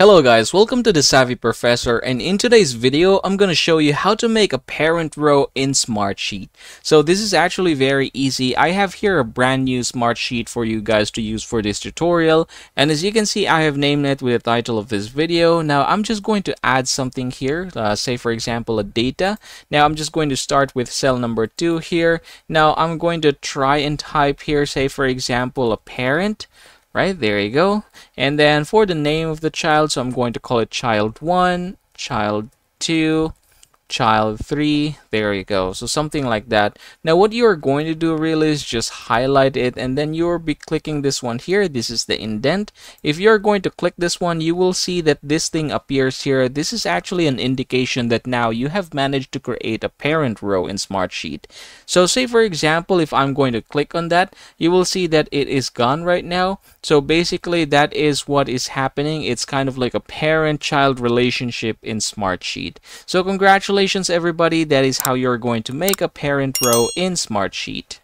Hello guys, welcome to the Savvy Professor and in today's video I'm going to show you how to make a parent row in Smartsheet. So this is actually very easy. I have here a brand new Smartsheet for you guys to use for this tutorial and as you can see I have named it with the title of this video. Now I'm just going to add something here, uh, say for example a data. Now I'm just going to start with cell number 2 here. Now I'm going to try and type here say for example a parent right? There you go. And then for the name of the child so I'm going to call it child 1 child 2 child 3 there you go. So something like that. Now what you are going to do really is just highlight it and then you'll be clicking this one here. This is the indent. If you're going to click this one you will see that this thing appears here. This is actually an indication that now you have managed to create a parent row in Smartsheet. So say for example if I'm going to click on that you will see that it is gone right now. So basically that is what is happening. It's kind of like a parent-child relationship in Smartsheet. So congratulations Congratulations everybody, that is how you're going to make a parent row in Smartsheet.